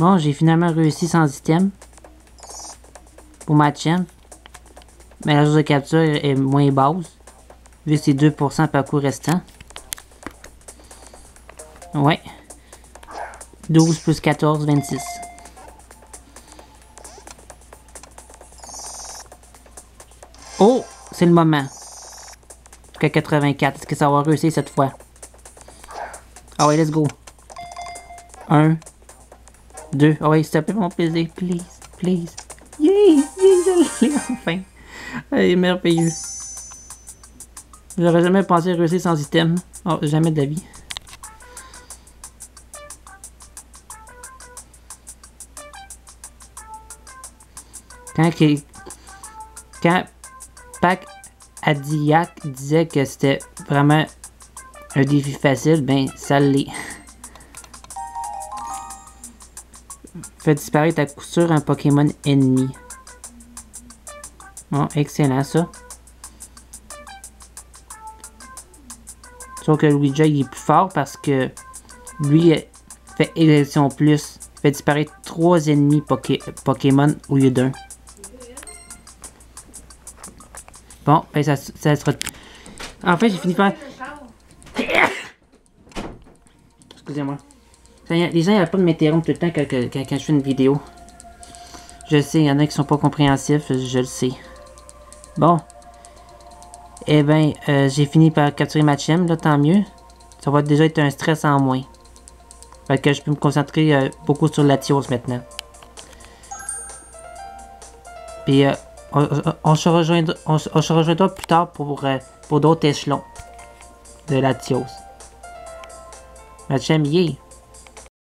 Bon, j'ai finalement réussi sans item. Pour ma chaîne. Mais la chose de capture est moins basse. Vu que c'est 2% par coup restant. Ouais. 12 plus 14, 26. Oh! C'est le moment. Jusqu'à 84. Est-ce que ça va réussir cette fois? Ah ouais, let's go. 1, 2. Ah ouais, s'il te plaît, mon plaisir. Please, please. Yay! Yay, je l'ai enfin. Elle est merveilleux. J'aurais jamais pensé réussir sans item. Oh, jamais de la vie. Quand, quand Pac Adiak disait que c'était vraiment un défi facile, ben ça l'est. Fait disparaître à coup sûr un Pokémon ennemi. Bon, excellent ça. Sauf que Luigi il est plus fort parce que lui fait élection plus. Fait disparaître trois ennemis Pokémon au lieu d'un. Bon, ben ça, ça sera... En fait, j'ai fini par... Excusez-moi. Les gens n'arrêtent pas de m'interrompre tout le temps quand, je fais une vidéo. Je sais, il y en a qui sont pas compréhensifs, je le sais. Bon. Eh ben, euh, j'ai fini par capturer ma chaîne, là, tant mieux. Ça va déjà être un stress en moins. Fait que je peux me concentrer euh, beaucoup sur la Latios maintenant. Puis, euh, on, se rejoindra, on, plus tard pour, pour d'autres échelons de Latios. Ma chaîne, yeah.